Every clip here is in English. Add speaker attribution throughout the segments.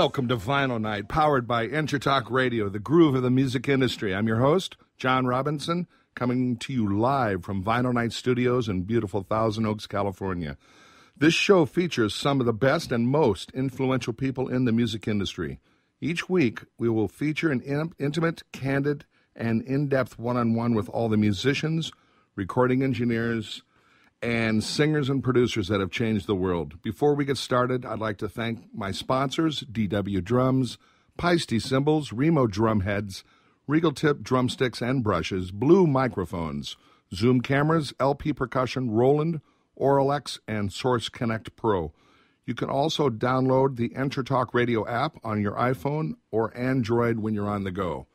Speaker 1: Welcome to Vinyl Night, powered by Entertalk Radio, the groove of the music industry. I'm your host, John Robinson, coming to you live from Vinyl Night Studios in beautiful Thousand Oaks, California. This show features some of the best and most influential people in the music industry. Each week, we will feature an in- intimate, candid, and in depth one on one with all the musicians, recording engineers, and singers and producers that have changed the world. Before we get started, I'd like to thank my sponsors DW Drums, Paiste Cymbals, Remo Drumheads, Regal Tip Drumsticks and Brushes, Blue Microphones, Zoom Cameras, LP Percussion, Roland, Auralex, and Source Connect Pro. You can also download the Entertalk Radio app on your iPhone or Android when you're on the go.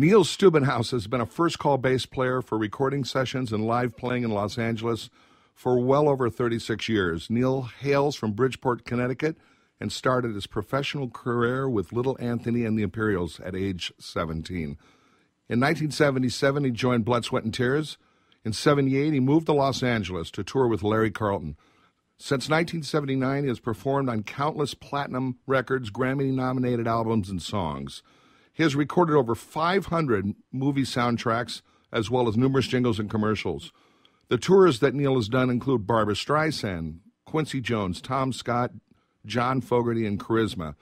Speaker 1: Neil Stubenhaus has been a first call bass player for recording sessions and live playing in Los Angeles for well over 36 years. Neil hails from Bridgeport, Connecticut, and started his professional career with Little Anthony and the Imperials at age 17. In 1977, he joined Blood, Sweat, and Tears. In 78, he moved to Los Angeles to tour with Larry Carlton. Since 1979, he has performed on countless platinum records, Grammy nominated albums, and songs. He has recorded over 500 movie soundtracks as well as numerous jingles and commercials. The tours that Neil has done include Barbra Streisand, Quincy Jones, Tom Scott, John Fogerty, and Karizma.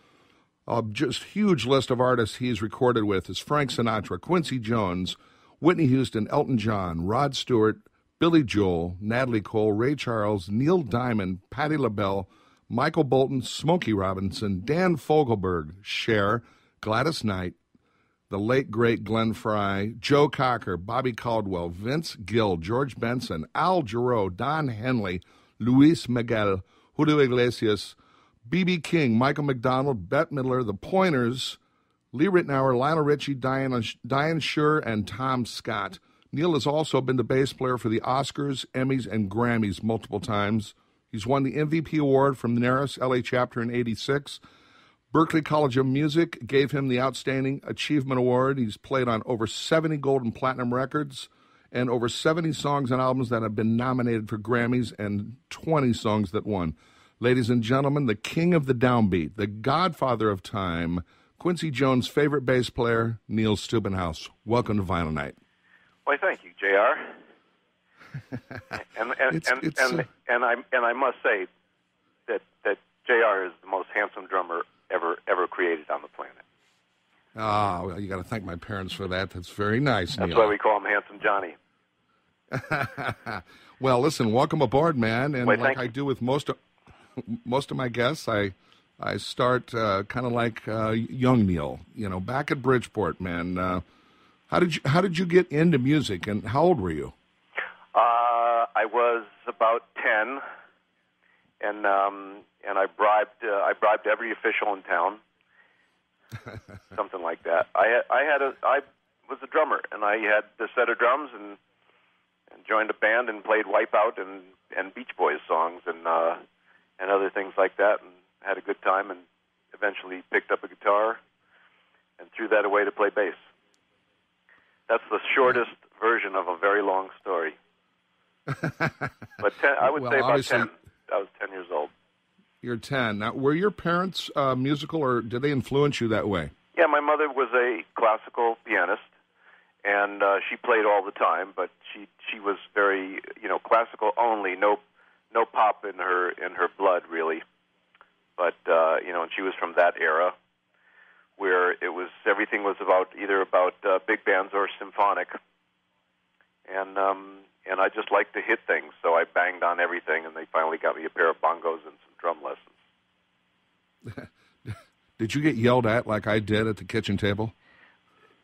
Speaker 1: A just huge list of artists he's recorded with is Frank Sinatra, Quincy Jones, Whitney Houston, Elton John, Rod Stewart, Billy Joel, Natalie Cole, Ray Charles, Neil Diamond, Patti LaBelle, Michael Bolton, Smokey Robinson, Dan Fogelberg, Cher, Gladys Knight, the late great Glenn Frey, Joe Cocker, Bobby Caldwell, Vince Gill, George Benson, Al Jarreau, Don Henley, Luis Miguel, Julio Iglesias, B.B. King, Michael McDonald, Bette Midler, The Pointers, Lee Ritenour, Lionel Richie, Diane, Diane Schuur, and Tom Scott. Neil has also been the bass player for the Oscars, Emmys, and Grammys multiple times. He's won the MVP award from the NARAS LA chapter in 86 Berklee College of Music gave him the Outstanding Achievement Award. He's played on over 70 gold and platinum records and over 70 songs and albums that have been nominated for Grammys and 20 songs that won. Ladies and gentlemen, the king of the downbeat, the godfather of time, Quincy Jones' favorite bass player, Neil Stubenhaus. Welcome to Vinyl Night.
Speaker 2: Why, thank you, JR. and and it's, and, it's, and, uh... and I and I must say that that JR is the most handsome drummer ever ever created on the planet.
Speaker 1: Ah, well, you got to thank my parents for that. That's very nice.
Speaker 2: That's
Speaker 1: Neil.
Speaker 2: why we call him Handsome Johnny.
Speaker 1: well, listen, welcome aboard, man. And
Speaker 2: Why,
Speaker 1: like I do with most of most of my guests, I I start uh, kind of like uh, young Neil. You know, back at Bridgeport, man. Uh, how did you How did you get into music, and how old were you?
Speaker 2: Uh, I was about ten, and um, and I bribed uh, I bribed every official in town, something like that. I had I had a I was a drummer, and I had a set of drums and and joined a band and played Wipeout and and Beach Boys songs and uh, and other things like that, and had a good time, and eventually picked up a guitar and threw that away to play bass. That's the shortest version of a very long story. but ten, I would
Speaker 1: well,
Speaker 2: say about ten. I was ten years old.
Speaker 1: You're 10. Now, were your parents uh, musical or did they influence you that way?
Speaker 2: Yeah, my mother was a classical pianist, and uh, she played all the time. But she she was very you know classical only, no no pop in her in her blood really. But uh, you know, and she was from that era where it was everything was about either about uh, big bands or symphonic, and um, and I just like to hit things, so I banged on everything, and they finally got me a pair of bongos and some drum lessons.
Speaker 1: did you get yelled at like I did at the kitchen table?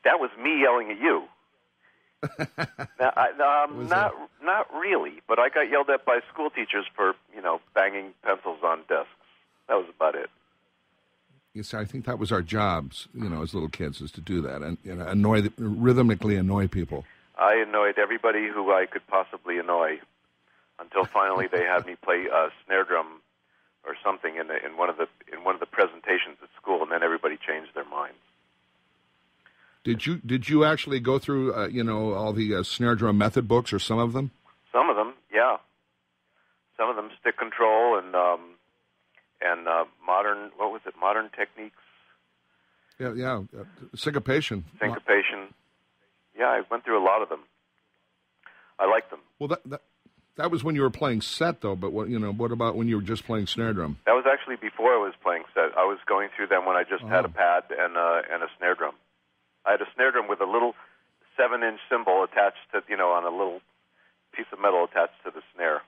Speaker 2: That was me yelling at you. now, I, um, not
Speaker 1: that?
Speaker 2: not really, but I got yelled at by school teachers for you know banging pencils on desks. That was about it.
Speaker 1: Yes, I think that was our jobs, you know, as little kids, is to do that and you know, annoy, rhythmically annoy people.
Speaker 2: I annoyed everybody who I could possibly annoy, until finally they had me play a snare drum or something in, the, in one of the in one of the presentations at school, and then everybody changed their minds.
Speaker 1: Did you did you actually go through uh, you know all the uh, snare drum method books or some of them?
Speaker 2: Some of them, yeah. Some of them stick control and um, and uh, modern what was it? Modern techniques,
Speaker 1: Yeah, yeah. Uh, syncopation.
Speaker 2: syncopation. Yeah, I went through a lot of them. I like them.
Speaker 1: Well, that, that that was when you were playing set, though. But what you know? What about when you were just playing snare drum?
Speaker 2: That was actually before I was playing set. I was going through them when I just had
Speaker 1: Oh.
Speaker 2: a pad and uh, and a snare drum. I had a snare drum with a little seven-inch cymbal attached to you know on a little piece of metal attached to the snare.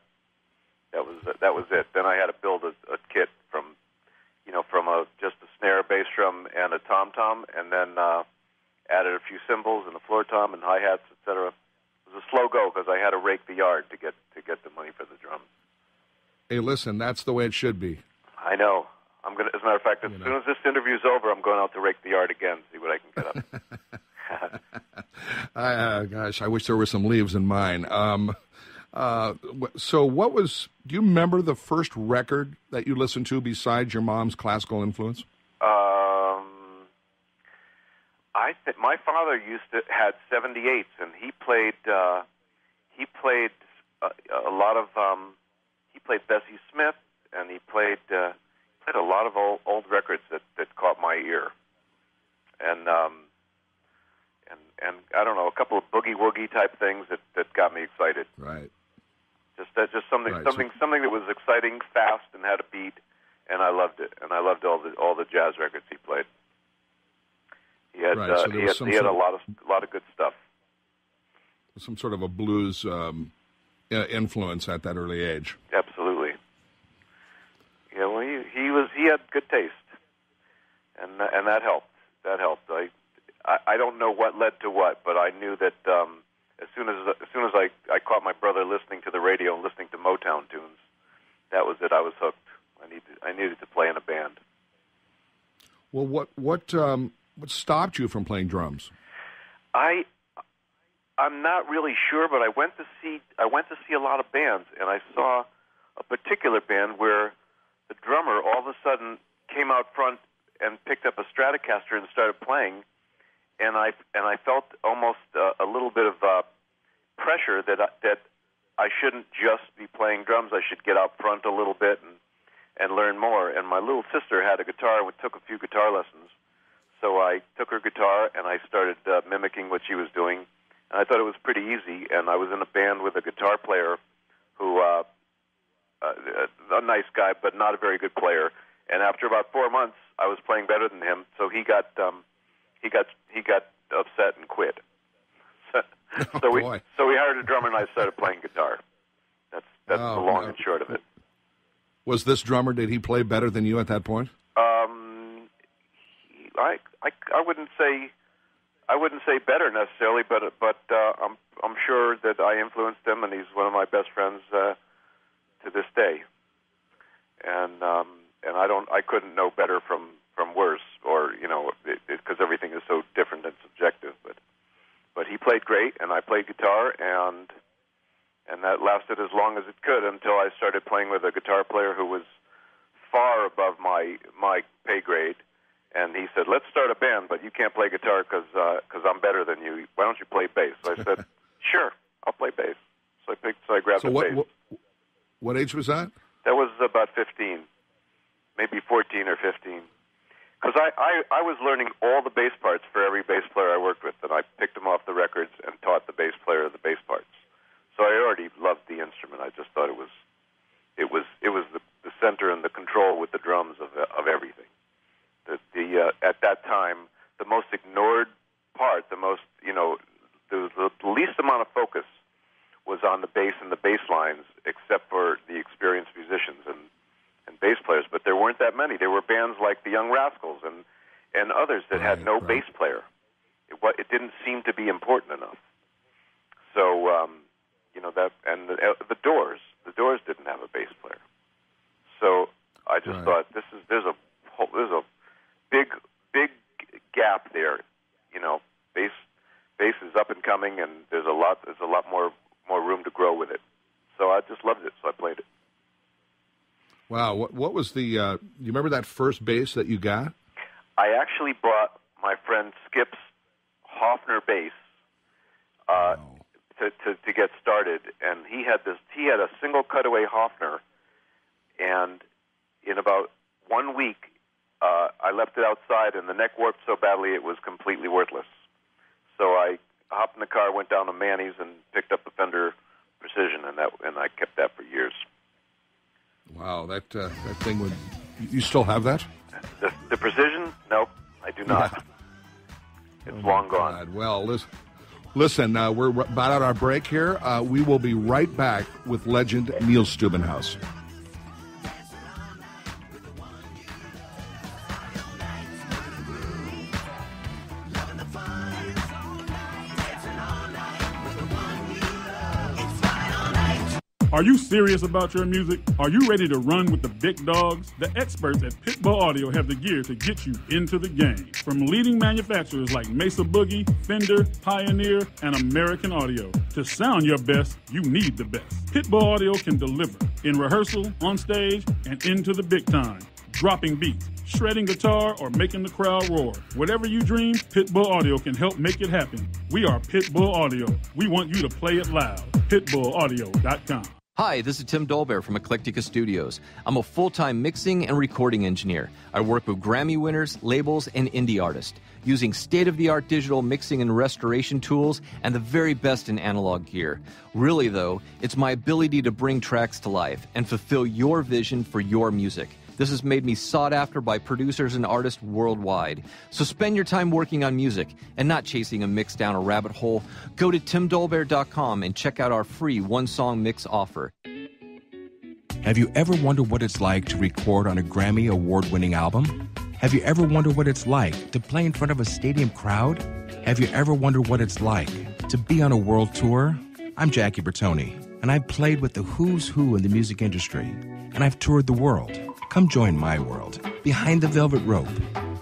Speaker 2: That was that was it. Then I had to build a, a kit from you know from a just a snare, bass drum, and a tom tom, and then uh, added a few cymbals and a floor tom and hi hats, etc. It was a slow go because I had to rake the yard to get to get the money for the drums.
Speaker 1: Hey, listen, that's the way it should be.
Speaker 2: I know. I'm gonna. As a matter of fact, as
Speaker 1: You know.
Speaker 2: soon as this interview's over, I'm going out to rake the yard again, see what I can get up.
Speaker 1: I, uh, gosh, I wish there were some leaves in mine. Um, uh, so, what was? Do you remember the first record that you listened to besides your mom's classical influence?
Speaker 2: um, I th- my father used to had 78s, and he played. Uh, he played a, a lot of. Um, he played Bessie Smith, and he played uh, played a lot of old, old records that that caught my ear, and. Um, and and I don't know a couple of boogie woogie type things that that got me excited.
Speaker 1: Right.
Speaker 2: Just that, just something,
Speaker 1: Right, so-
Speaker 2: something, something that was exciting, fast, and had a beat, and I loved it. And I loved all the all the jazz records he played. He had,
Speaker 1: Right,
Speaker 2: uh,
Speaker 1: so
Speaker 2: he had, he had a lot of a lot of good stuff.
Speaker 1: Some sort of a blues um, uh, influence at that early age.
Speaker 2: Absolutely. Yeah, well, he he was he had good taste, and and that helped. That helped. I, I I don't know what led to what, but I knew that um, as soon as as soon as I I caught my brother listening to the radio and listening to Motown tunes, that was it. I was hooked. I needed I needed to play in a band.
Speaker 1: Well, what what um, what stopped you from playing drums?
Speaker 2: I I'm not really sure, but I went to see I went to see a lot of bands, and I saw a particular band where the drummer all of a sudden came out front and picked up a Stratocaster and started playing, and I and I felt almost uh, a little bit of uh, pressure that I, that I shouldn't just be playing drums. I should get out front a little bit and and learn more. And my little sister had a guitar and took a few guitar lessons. So I took her guitar and I started uh, mimicking what she was doing. And I thought it was pretty easy. And I was in a band with a guitar player who, uh, uh, a nice guy, but not a very good player. And after about four months, I was playing better than him. So he got um, he got he got upset and quit. So,
Speaker 1: Oh,
Speaker 2: so we
Speaker 1: boy.
Speaker 2: so we hired a drummer and I started playing guitar. That's that's
Speaker 1: Oh,
Speaker 2: the long
Speaker 1: no.
Speaker 2: and short of it.
Speaker 1: Was this drummer? Did he play better than you at that point?
Speaker 2: Um, I, I, I wouldn't say, I wouldn't say better necessarily, but but uh, I'm I'm sure that I influenced him, and he's one of my best friends uh, to this day. And um, and I don't, I couldn't know better from from worse, or you know, because everything is so different and subjective. But but he played great, and I played guitar, and and that lasted as long as it could until I started playing with a guitar player who was far above my my pay grade, and he said, "Let's start a band, but you can't play guitar because because uh, I'm better than you. Why don't you play bass?" So I said, "Sure, I'll play bass." So I picked, so I grabbed
Speaker 1: So
Speaker 2: the
Speaker 1: what,
Speaker 2: bass.
Speaker 1: what what age was that?
Speaker 2: That was about 15, maybe 14 or 15. Because I, I, I was learning all the bass parts for every bass player I worked with, and I picked them off the records and taught the bass player the bass parts. So I already loved the instrument. I just thought it was, it was, it was the, the center and the control with the drums of of everything. The, the uh, at that time, the most ignored part, the most you know, the, the least amount of focus was on the bass and the bass lines, except for the experienced musicians and, and bass players. But there weren't that many. There were bands like the Young Rascals and, and others that had no
Speaker 1: right.
Speaker 2: bass player. It, it didn't seem to be important enough. So, um, you know, that, and the, uh, the Doors, the Doors didn't have a bass player. So I just
Speaker 1: Right.
Speaker 2: thought this is, there's a, whole, there's a big, big gap there. You know, bass, bass is up and coming, and there's a lot, there's a lot more, more room to grow with it. So I just loved it, so I played it.
Speaker 1: Wow. What what was the? Uh, you remember that first bass that you got?
Speaker 2: I actually bought my friend Skip's Hofner bass uh,
Speaker 1: Wow.
Speaker 2: to, to to get started, and he had this. He had a single cutaway Hofner, and in about left it outside, and the neck warped so badly it was completely worthless. So I hopped in the car, went down to Manny's, and picked up the Fender Precision, and that and I kept that for years.
Speaker 1: Wow, that uh, that thing would. You still have that?
Speaker 2: The, the Precision? Nope, I do not.
Speaker 1: Yeah.
Speaker 2: It's
Speaker 1: Oh,
Speaker 2: long gone.
Speaker 1: God. Well, listen, listen uh, we're about out our break here. Uh, we will be right back with legend Neil Stubenhaus.
Speaker 3: Are you serious about your music? Are you ready to run with the big dogs? The experts at Pitbull Audio have the gear to get you into the game. From leading manufacturers like Mesa Boogie, Fender, Pioneer, and American Audio. To sound your best, you need the best. Pitbull Audio can deliver in rehearsal, on stage, and into the big time. Dropping beats, shredding guitar, or making the crowd roar. Whatever you dream, Pitbull Audio can help make it happen. We are Pitbull Audio. We want you to play it loud. PitbullAudio.com.
Speaker 4: Hi, this is Tim Dolbear from Eclectica Studios. I'm a full time mixing and recording engineer. I work with Grammy winners, labels, and indie artists using state of the art digital mixing and restoration tools and the very best in analog gear. Really, though, it's my ability to bring tracks to life and fulfill your vision for your music. This has made me sought after by producers and artists worldwide. So spend your time working on music and not chasing a mix down a rabbit hole. Go to timdolbear.com and check out our free one song mix offer.
Speaker 5: Have you ever wondered what it's like to record on a Grammy award winning album? Have you ever wondered what it's like to play in front of a stadium crowd? Have you ever wondered what it's like to be on a world tour? I'm Jackie Bertoni, and I've played with the who's who in the music industry, and I've toured the world. Come join my world behind the velvet rope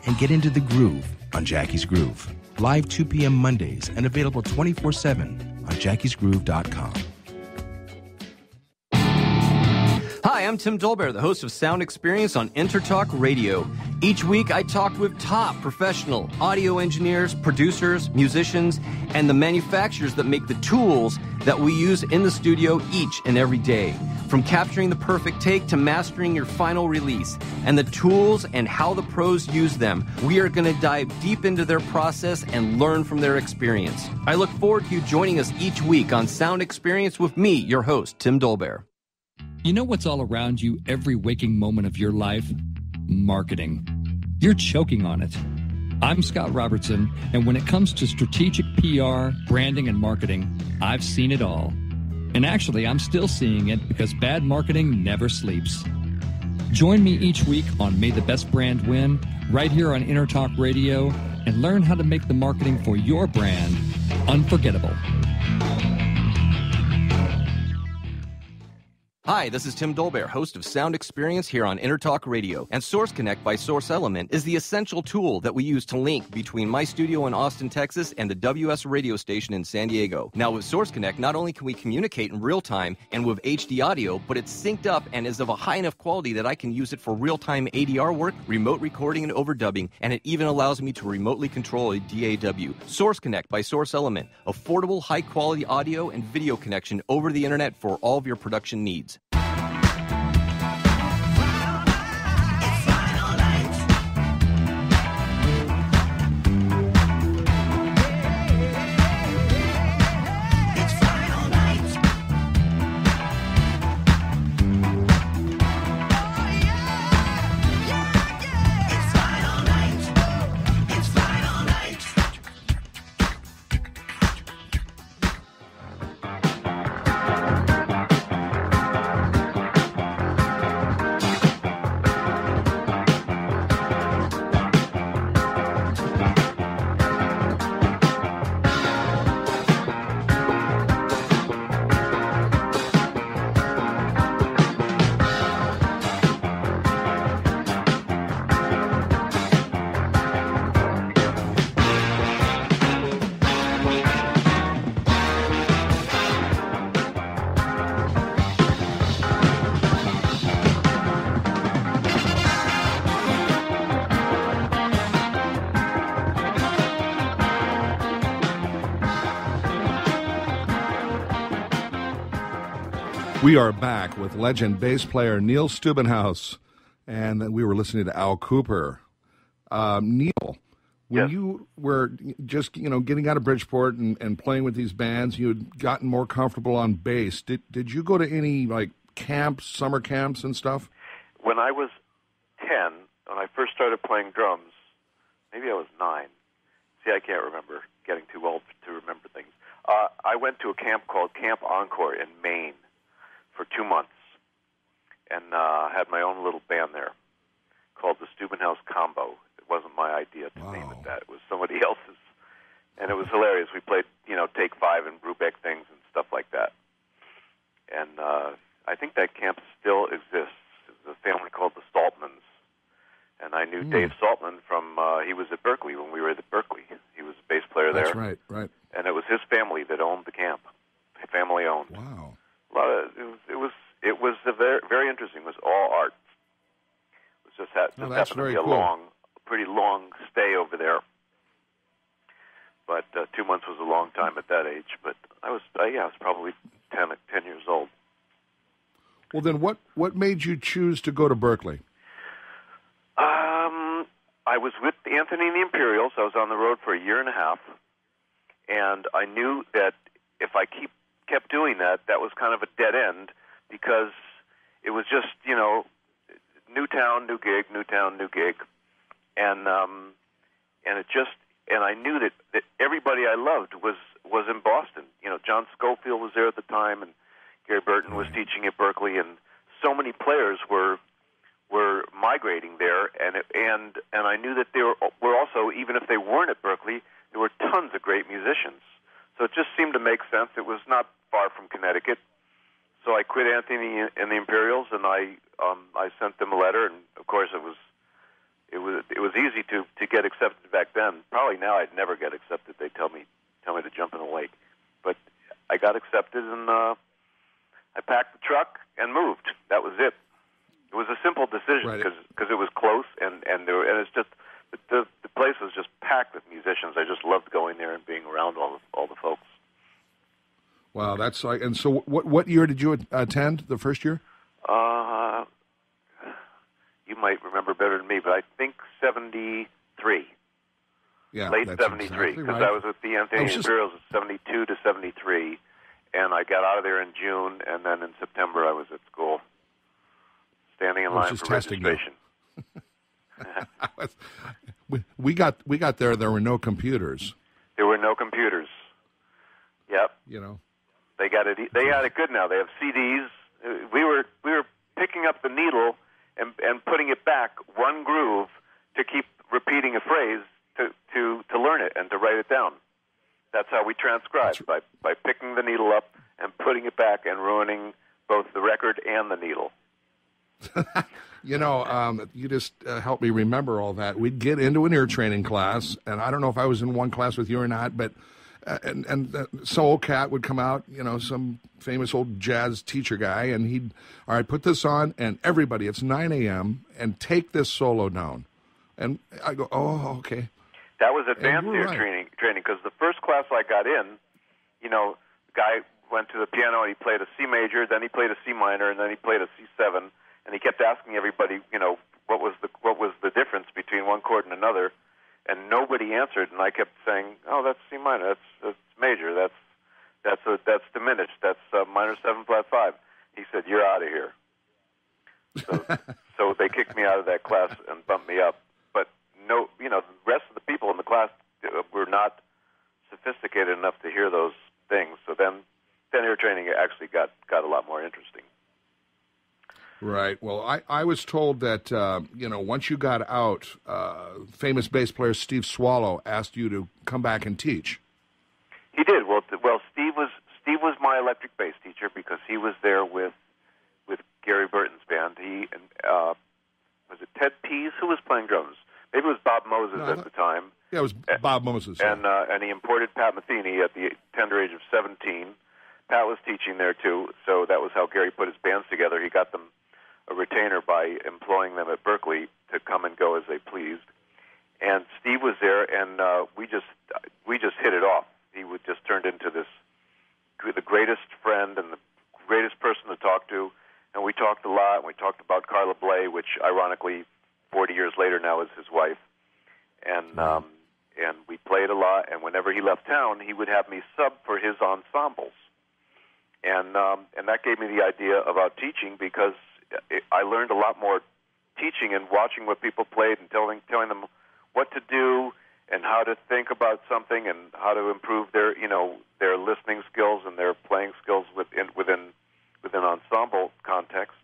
Speaker 5: and get into the groove on Jackie's Groove. Live 2 p.m. Mondays and available 24 7 on jackiesgroove.com.
Speaker 4: Hi, I'm Tim Dolbear, the host of Sound Experience on Entertalk Radio. Each week, I talk with top professional audio engineers, producers, musicians, and the manufacturers that make the tools that we use in the studio each and every day. From capturing the perfect take to mastering your final release, and the tools and how the pros use them, we are going to dive deep into their process and learn from their experience. I look forward to you joining us each week on Sound Experience with me, your host, Tim Dolbear.
Speaker 6: You know what's all around you every waking moment of your life? Marketing. You're choking on it. I'm Scott Robertson, and when it comes to strategic PR, branding, and marketing, I've seen it all. And actually, I'm still seeing it because bad marketing never sleeps. Join me each week on May the Best Brand Win, right here on Entertalk Radio, and learn how to make the marketing for your brand unforgettable.
Speaker 4: Hi, this is Tim Dolbear, host of Sound Experience here on Entertalk Radio. And Source Connect by Source Element is the essential tool that we use to link between my studio in Austin, Texas and the WS radio station in San Diego. Now, with Source Connect, not only can we communicate in real time and with HD audio, but it's synced up and is of a high enough quality that I can use it for real time ADR work, remote recording, and overdubbing. And it even allows me to remotely control a DAW. Source Connect by Source Element. Affordable, high quality audio and video connection over the internet for all of your production needs.
Speaker 1: We are back with legend bass player Neil Stubenhaus, and we were listening to Al Kooper. Um, Neil, when
Speaker 2: Yes.
Speaker 1: you were just you know getting out of Bridgeport and, and playing with these bands, you had gotten more comfortable on bass. Did did you go to any like camps, summer camps, and stuff?
Speaker 2: When I was 10, when I first started playing drums, maybe I was 9. See, I can't remember. Getting too old to remember things. Uh, I went to a camp called Camp Encore in Maine for two months and uh, had my own little band there called the Stubenhaus Combo. It wasn't my idea to name it that. It was somebody else's. And it was hilarious. We played, you know, Take Five and Brubeck things and stuff like that. And uh, I think that camp still exists. It's a family called the Saltmans. And I knew
Speaker 1: Hmm.
Speaker 2: Dave Saltman from, uh, he was at Berklee when we were at Berklee. He was a bass player there.
Speaker 1: That's right, right.
Speaker 2: And it was his family that owned the camp. Family owned.
Speaker 1: Wow.
Speaker 2: A lot of, it was, it was, it was a very, very interesting. It was all art. It was just, ha-
Speaker 1: Oh,
Speaker 2: just
Speaker 1: that's
Speaker 2: happened to be a
Speaker 1: cool.
Speaker 2: long, pretty long stay over there. But uh, two months was a long time at that age. But I was, uh, yeah, I was probably 10, 10 years old.
Speaker 1: Well, then what what made you choose to go to Berklee?
Speaker 2: Um, I was with Anthony and the Imperials. I was on the road for a year and a half, and I knew that if I keep kept doing that, that was kind of a dead end because it was just you know, new town, new gig, new town, new gig, and um, and it just and I knew that that everybody I loved was was in Boston. You know, John Scofield was there at the time, and Gary Burton was teaching at Berklee, and so many players were were migrating there, and it, and and I knew that there were, were also, even if they weren't at Berklee, there were tons of great musicians. So it just seemed to make sense. It was not far from Connecticut, so I quit Anthony and the Imperials, and I um, I sent them a letter, and of course it was it was it was easy to to get accepted back then. Probably now I'd never get accepted. They tell me tell me to jump in a lake, but I got accepted, and uh, I packed the truck and moved. That was it. It was a simple decision
Speaker 1: Right.
Speaker 2: because it was close and and there, and it's just the, the place was just packed with musicians. I just loved going there and being around all the all the folks.
Speaker 1: Wow, that's like. And so, what what year did you at- attend? The first year?
Speaker 2: Uh, you might remember better than me, but I think seventy three,
Speaker 1: Yeah,
Speaker 2: late seventy three,
Speaker 1: exactly
Speaker 2: because
Speaker 1: right.
Speaker 2: I was with the Anthony
Speaker 1: just-
Speaker 2: Imperials at seventy two to seventy three, and I got out of there in June, and then in September I was at school, standing in line for
Speaker 1: testing
Speaker 2: registration.
Speaker 1: we, we got we got there. There were no computers.
Speaker 2: There were no computers. Yep.
Speaker 1: You know.
Speaker 2: They got it. They got it good now. They have CDs. We were we were picking up the needle and and putting it back one groove to keep repeating a phrase to to to learn it and to write it down. That's how we transcribe by by picking the needle up and putting it back and ruining both the record and the needle.
Speaker 1: You know, um, you just uh, helped me remember all that. We'd get into an ear training class, and I don't know if I was in one class with you or not, but uh, and and uh, Soul Cat would come out, you know, some famous old jazz teacher guy, and he'd all right, put this on, and everybody, it's 9 a.m. and take this solo down, and I go, oh, okay,
Speaker 2: That was advanced ear
Speaker 1: right.
Speaker 2: training training because the first class I got in, you know, guy went to the piano and he played a C major, then he played a C minor, and then he played a C seven, and he kept asking everybody, you know, what was the what was the difference between one chord and another, and nobody answered, and I kept saying, oh, that's C minor, that's that's major, that's that's a, that's diminished, that's uh, minor seven flat five. He said, you're out of here. So, so they kicked me out of that class and bumped me up. But no, you know, the rest of the people in the class uh, were not sophisticated enough to hear those things. So then, then ear training actually got got a lot more interesting.
Speaker 1: Right. Well, I I was told that uh, you know once you got out, uh, famous bass player Steve Swallow asked you to come back and teach.
Speaker 2: He did well. th- Well, Steve was Steve was my electric bass teacher because he was there with with Gary Burton's band. He and uh, was it Ted Pease who was playing drums? Maybe it was Bob Moses
Speaker 1: No,
Speaker 2: at
Speaker 1: thought-
Speaker 2: the time.
Speaker 1: Yeah, it was Bob Moses.
Speaker 2: and uh, and he imported Pat Metheny at the tender age of 17. Pat was teaching there too, so that was how Gary put his bands together. He got them a retainer by employing them at Berklee to come and go as they pleased. And Steve was there, and uh, we just we just hit it off. He would just turned into this the greatest friend and the greatest person to talk to. And we talked a lot. And we talked about Carla Bley, which ironically, 40 years later now is his wife and um, and we played a lot. And whenever he left town, he would have me sub for his ensembles, and um, and that gave me the idea about teaching because I learned a lot more teaching and watching what people played and telling telling them what to do and how to think about something and how to improve their you know their listening skills and their playing skills within within within ensemble context.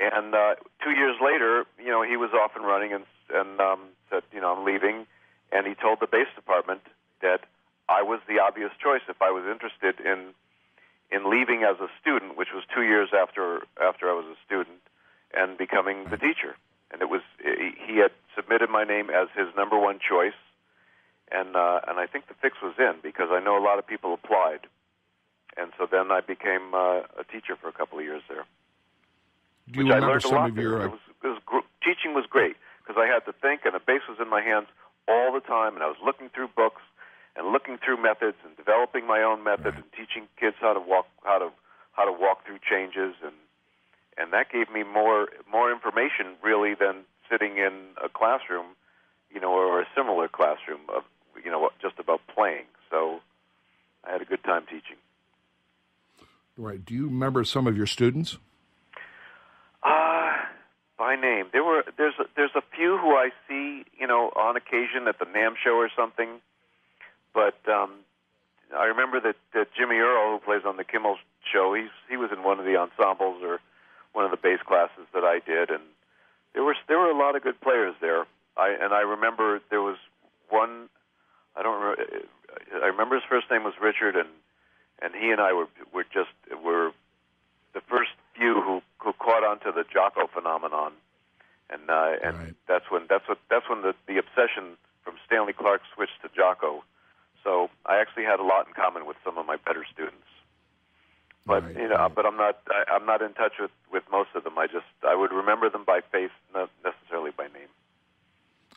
Speaker 2: And uh, two years later, you know, he was off and running and and um, said, you know, I'm leaving. And he told the bass department that I was the obvious choice if I was interested in in leaving as a student, which was two years after after I was a student, and becoming the teacher. And it was he had submitted my name as his number one choice, and uh, and I think the fix was in because I know a lot of people applied, and so then I became uh, a teacher for a couple of years there.
Speaker 1: Do you
Speaker 2: which I
Speaker 1: remember
Speaker 2: a
Speaker 1: some
Speaker 2: lot
Speaker 1: of your?
Speaker 2: It was, it was gr- teaching was great because I had to think, and the base was in my hands all the time, and I was looking through books and looking through methods and developing my own methods and teaching kids how to walk how to how to walk through changes and and that gave me more more information really than sitting in a classroom, you know, or a similar classroom of you know just about playing. So I had a good time teaching.
Speaker 1: Right. Do you remember some of your students?
Speaker 2: Uh, by name. There were there's a, there's a few who I see, you know, on occasion at the NAMM show or something. But um, I remember that, that Jimmy Earl, who plays on the Kimmel show, he's he was in one of the ensembles or one of the bass classes that I did, and there was there were a lot of good players there. I and I remember there was one. I don't remember. I remember his first name was Richard, and and he and I were were just were the first few who who caught on to the Jaco phenomenon, and uh, and
Speaker 1: Right.
Speaker 2: that's when that's what that's when the the obsession from Stanley Clarke switched to Jaco. So I actually had a lot in common with some of my better students. But
Speaker 1: Right,
Speaker 2: you know,
Speaker 1: right.
Speaker 2: but I'm not I, I'm not in touch with with most of them. I just I would remember them by face, not necessarily by name.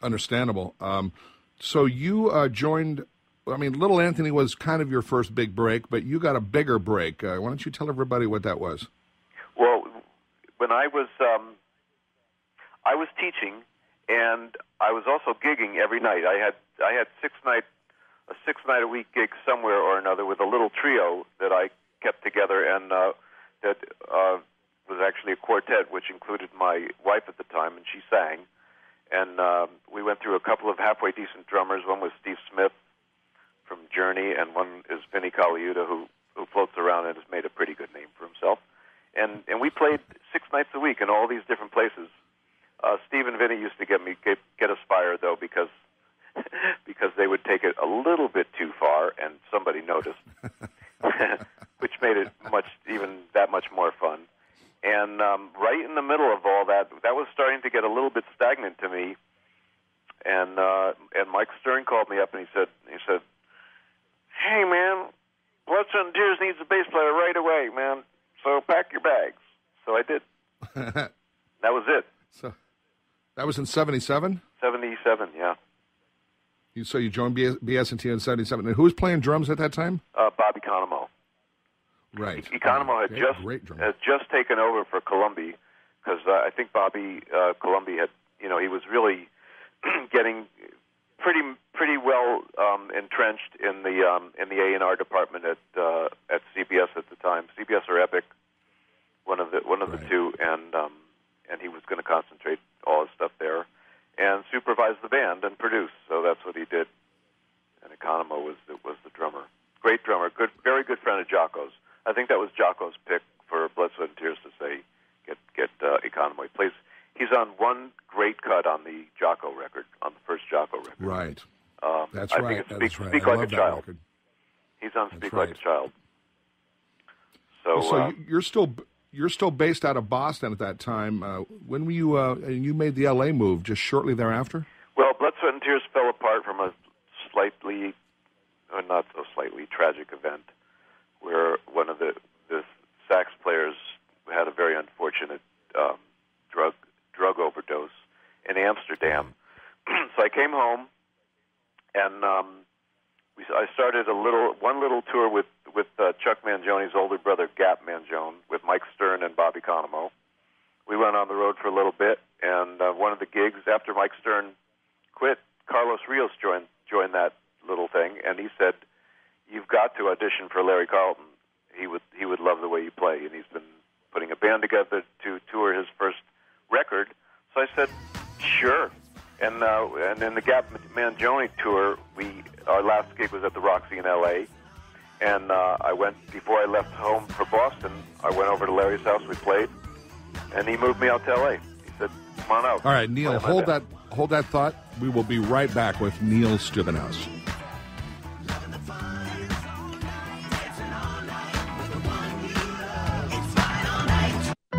Speaker 1: Understandable. Um, so you uh, joined. I mean, Little Anthony was kind of your first big break, but you got a bigger break. Uh, why don't you tell everybody what that was?
Speaker 2: Well, when I was um, I was teaching, and I was also gigging every night. I had I had six night a six night a week gig somewhere or another with a little trio that I kept together, and uh, that uh, was actually a quartet, which included my wife at the time, and she sang. And um, we went through a couple of halfway decent drummers. One was Steve Smith from Journey, and one is Vinny Colaiuta, who who floats around and has made a pretty good name for himself. And and we played six nights a week in all these different places. Uh, Steve and Vinny used to get me get, get us fired though because because they would take it a little bit too far, and somebody noticed, which made it much even that much more fun. And um, right in the middle of all that, that was starting to get a little bit stagnant to me. And uh, and Mike Stern called me up and he said he said, "Hey man, Blood Sweat and Tears needs a bass player right away, man. So pack your bags." So I did. that was it.
Speaker 1: So that was in '77.
Speaker 2: Seventy-seven, yeah.
Speaker 1: You, so you joined BS, BS&T in '77. And who was playing drums at that time?
Speaker 2: Uh, Bobby Economou.
Speaker 1: Right.
Speaker 2: Economou had
Speaker 1: Great-
Speaker 2: just had just taken over for Colomby because uh, I think Bobby uh, Colomby had you know he was really getting pretty pretty well um, entrenched in the um, in the A and R department at uh, at CBS at the time, CBS or Epic, one of the one of
Speaker 1: Right.
Speaker 2: the two, and um, and he was going to concentrate all his stuff there and supervise the band and produce. So that's what he did. And Economou was the, was the drummer. Great drummer, good, very good friend of Jaco's. I think that was Jaco's pick for Blood, Sweat, and Tears to say get get uh, Economou. He plays. He's on one great cut on the Jaco record, on the first Jaco record.
Speaker 1: Right.
Speaker 2: Um,
Speaker 1: That's
Speaker 2: I
Speaker 1: right.
Speaker 2: Think it's Speak,
Speaker 1: right.
Speaker 2: Speak
Speaker 1: I
Speaker 2: Like
Speaker 1: love
Speaker 2: a
Speaker 1: that
Speaker 2: Child.
Speaker 1: record.
Speaker 2: He's on Speak
Speaker 1: right.
Speaker 2: Like a Child. So,
Speaker 1: So
Speaker 2: uh,
Speaker 1: you- you're still you're still based out of Boston at that time. Uh, when were you? Uh, and you made the LA move just shortly thereafter.
Speaker 2: Well, Blood, Sweat, and Tears fell apart from a to L.A. He said, "Come on out."
Speaker 1: All right, Neil, hold that hold that thought. We will be right back with Neil Stubenhaus.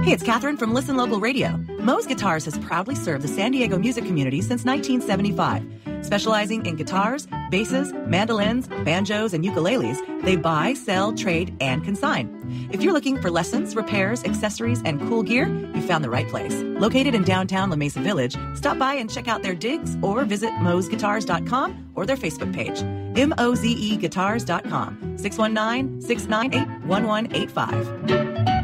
Speaker 7: Hey, it's Catherine from Listen Local Radio. Moze Guitars has proudly served the San Diego music community since 1975. Specializing in guitars, basses, mandolins, banjos, and ukuleles, they buy, sell, trade, and consign. If you're looking for lessons, repairs, accessories, and cool gear, you found the right place. Located in downtown La Mesa Village, stop by and check out their digs or visit mozeguitars.com or their Facebook page. M-O-Z-E guitars.com, 619-698-1185.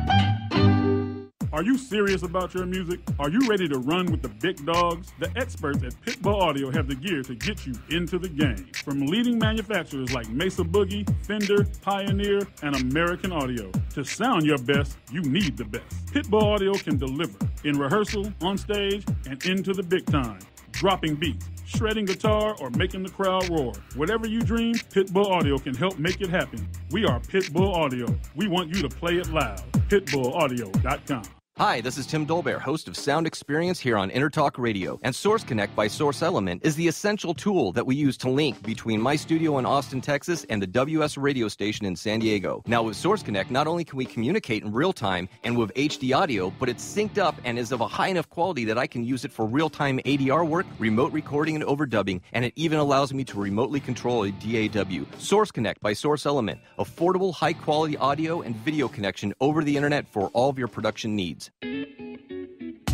Speaker 3: Are you serious about your music? Are you ready to run with the big dogs? The experts at Pitbull Audio have the gear to get you into the game. From leading manufacturers like Mesa Boogie, Fender, Pioneer, and American Audio. To sound your best, you need the best. Pitbull Audio can deliver in rehearsal, on stage, and into the big time. Dropping beats, shredding guitar, or making the crowd roar. Whatever you dream, Pitbull Audio can help make it happen. We are Pitbull Audio. We want you to play it loud. PitbullAudio.com.
Speaker 4: Hi, this is Tim Dolbear, host of Sound Experience here on Entertalk Radio. And Source Connect by Source Element is the essential tool that we use to link between my studio in Austin, Texas and the WS radio station in San Diego. Now, with Source Connect, not only can we communicate in real time and with HD audio, but it's synced up and is of a high enough quality that I can use it for real time ADR work, remote recording, and overdubbing, and it even allows me to remotely control a DAW. Source Connect by Source Element, affordable, high quality audio and video connection over the internet for all of your production needs.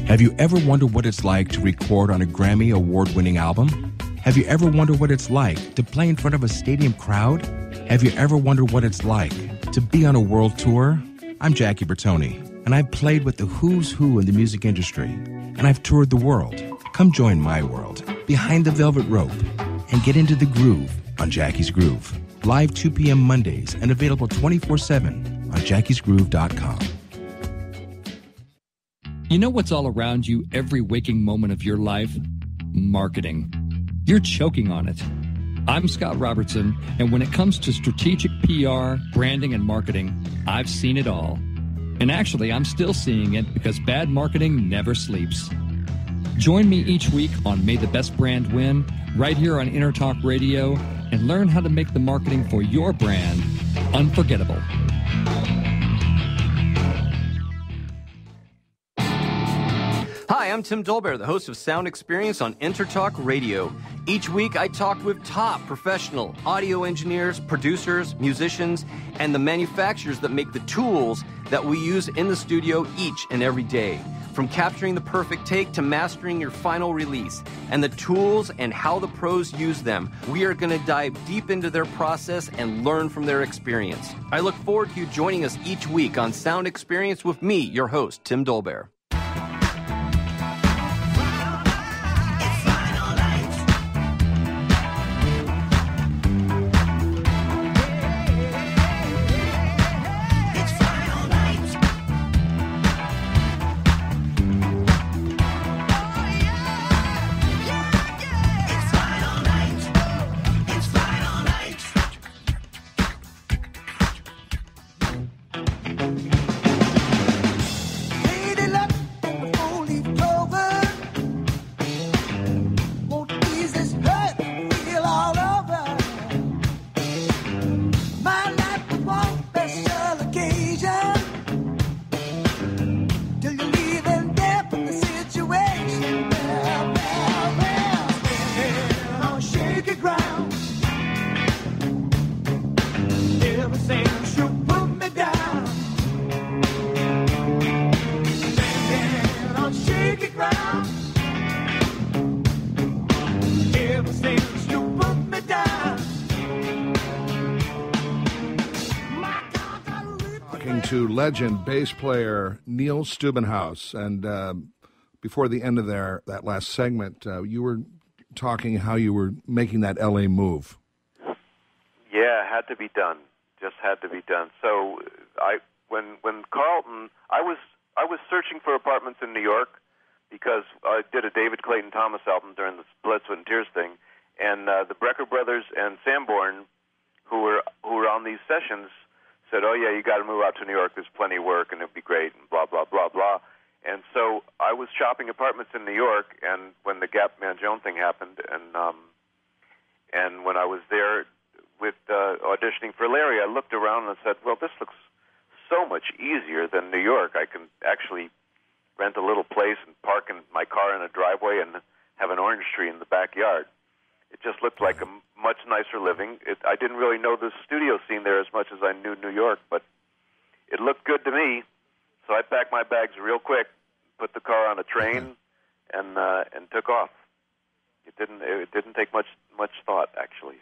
Speaker 5: Have you ever wondered what it's like to record on a Grammy award winning album? Have you ever wondered what it's like to play in front of a stadium crowd? Have you ever wondered what it's like to be on a world tour? I'm Jackie Bertoni, and I've played with the who's who in the music industry, and I've toured the world. Come join my world behind the velvet rope and get into the groove on Jackie's Groove. Live 2 p.m. Mondays and available 24 7 on jackiesgroove.com.
Speaker 6: You know what's all around you every waking moment of your life? Marketing. You're choking on it. I'm Scott Robertson, and when it comes to strategic PR, branding, and marketing, I've seen it all. And actually, I'm still seeing it because bad marketing never sleeps. Join me each week on May the Best Brand Win, right here on Entertalk Radio, and learn how to make the marketing for your brand unforgettable.
Speaker 4: I'm Tim Dolbear, the host of Sound Experience on Entertalk Radio. Each week, I talk with top professional audio engineers, producers, musicians, and the manufacturers that make the tools that we use in the studio each and every day. From capturing the perfect take to mastering your final release, and the tools and how the pros use them, we are going to dive deep into their process and learn from their experience. I look forward to you joining us each week on Sound Experience with me, your host, Tim Dolbear.
Speaker 1: Legend bass player Neil Stubenhaus, and uh, before the end of their that last segment, uh, you were talking how you were making that LA move.
Speaker 2: Yeah, had to be done. Just had to be done. So I when when Carlton, I was I was searching for apartments in New York because I did a David Clayton Thomas album during the Blood, Sweat, and Tears thing, and uh, the Brecker brothers and Sanborn, who were who were on these sessions, said, "Oh yeah, you got to move out to New York. There's plenty of work, and it'll be great." And blah blah blah blah. And so I was shopping apartments in New York, and when the Gap Band Joan thing happened, and um, and when I was there with uh, auditioning for Larry, I looked around and said, "Well, this looks so much easier than New York. I can actually rent a little place and park in my car in a driveway and have an orange tree in the backyard." It just looked like a much nicer living. It, I didn't really know the studio scene there as much as I knew New York, but it looked good to me. So I packed my bags real quick, put the car on a train, and uh, and took off. It didn't it didn't take much much thought actually.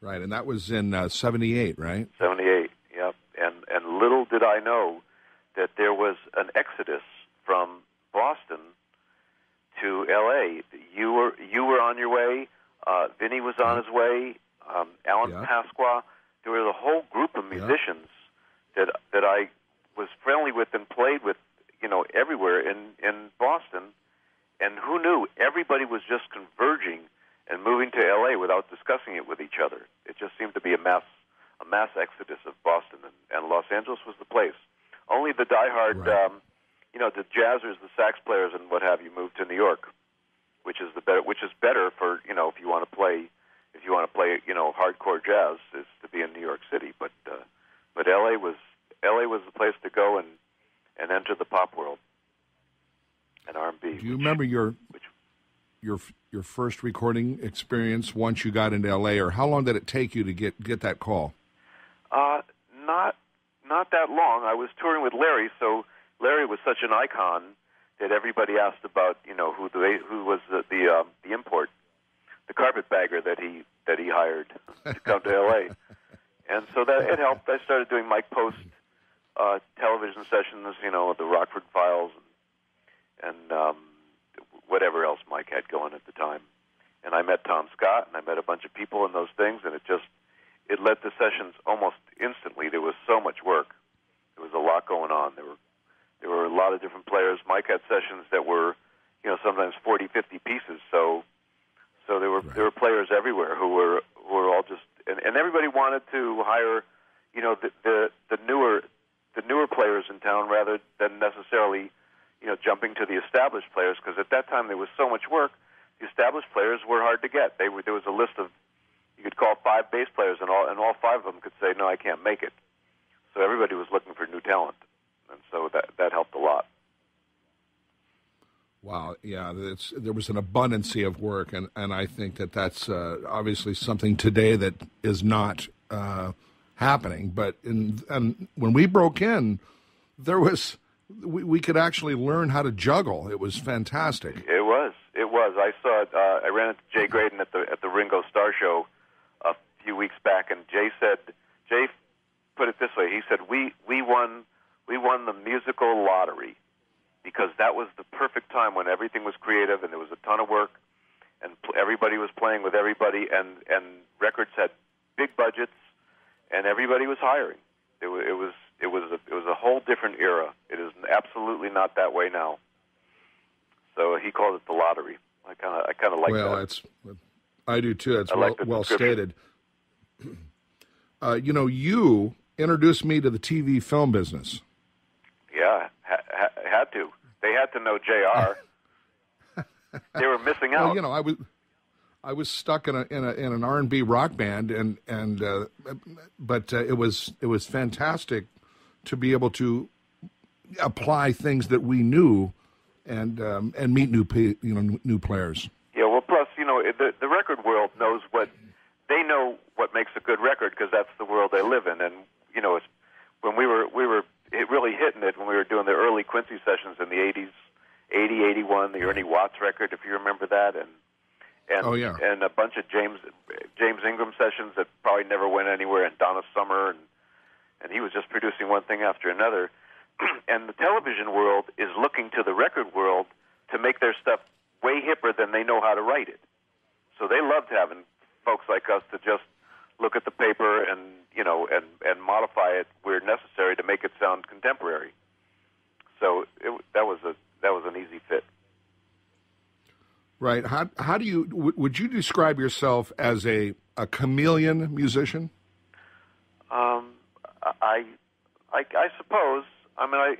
Speaker 1: Right, and that was in uh, '78, right?
Speaker 2: '78, yep. And and little did I know that there was an exodus from Boston to L.A. You were you were on your way. Uh, Vinny was on his way. Um, Alan
Speaker 1: Yeah.
Speaker 2: Pasqua. There was a whole group of musicians that that I was friendly with and played with, you know, everywhere in in Boston. And who knew? Everybody was just converging and moving to L.A. without discussing it with each other. It just seemed to be a mass a mass exodus of Boston, and, and Los Angeles was the place. Only the diehard,
Speaker 1: Right.
Speaker 2: um, you know, the jazzers, the sax players, and what have you, moved to New York, which is the better, which is better for you know if you want to play, if you want to play, you know, hardcore jazz, is to be in New York City. But uh, but L.A. was L.A. was the place to go and and enter the pop world and R&B.
Speaker 1: Do you remember your
Speaker 2: which
Speaker 1: your your first recording experience once you got into LA, or how long did it take you to get get that call?
Speaker 2: Uh, not not that long. I was touring with Larry, so Larry was such an icon that everybody asked about. You know who the who was the the, um, the import, the carpetbagger that he that he hired to come to L.A. And so that it helped. I started doing Mike Post uh, television sessions. You know the Rockford Files and, and um, whatever else Mike had going at the time. And I met Tom Scott, and I met a bunch of people in those things, and it just it led to sessions almost instantly. There was so much work. There was a lot going on. There were there were a lot of different players. Mike had sessions that were, you know, sometimes 40, 50 pieces. So so there were there were players everywhere who were who were all just and, and everybody wanted to hire, you know, the, the the newer the newer players in town rather than necessarily, you know, jumping to the established players because at that time there was so much work. The established players were hard to get. They were there was a list of you could call five bass players and all and all five of them could say no I can't make it. So everybody was looking for new talent, so that that helped a lot.
Speaker 1: Wow, yeah, it's, there was an abundance of work, and, and I think that that's uh, obviously something today that is not uh, happening. But in, and when we broke in, there was we, we could actually learn how to juggle. It was fantastic.
Speaker 2: It was. It was. I saw. it, Uh, I ran into Jay Graydon at the at the Ringo Starr show a few weeks back, and Jay said, Jay put it this way. He said, "We we won we won the musical lottery because that was the perfect time when everything was creative and there was a ton of work, and pl- everybody was playing with everybody, and and records had big budgets, and everybody was hiring. It, wa- it was it was a, it was a whole different era. It is absolutely not that way now." So he called it the lottery. I kind of I kind of like
Speaker 1: well,
Speaker 2: that.
Speaker 1: it's I do too. It's
Speaker 2: I
Speaker 1: well,
Speaker 2: like
Speaker 1: well stated. Uh, you know, you introduced me to the TV film business.
Speaker 2: Yeah, ha- ha- had to. They had to know Jr. they were missing out.
Speaker 1: Well, you know, I was I was stuck in a in a in an R and B rock band, and and uh, but uh, it was it was fantastic to be able to apply things that we knew and um, and meet new you know new players.
Speaker 2: Yeah, well, plus you know the the record world knows what they know what makes a good record because that's the world they live in. And you know, it's, when we were we were it really hitting it when we were doing the early Quincy sessions in the '80s, '80, '81, the Ernie Watts record, if you remember that, and and
Speaker 1: Oh, yeah.
Speaker 2: and a bunch of James James Ingram sessions that probably never went anywhere, and Donna Summer, and and he was just producing one thing after another. and the television world is looking to the record world to make their stuff way hipper than they know how to write it. So they loved having folks like us to just look at the paper and you know and and modify it where necessary to make it sound contemporary. So it, that was a that was an easy fit.
Speaker 1: Right. How how do you w- would you describe yourself as a a chameleon musician?
Speaker 2: Um, I, I, I suppose. I mean, I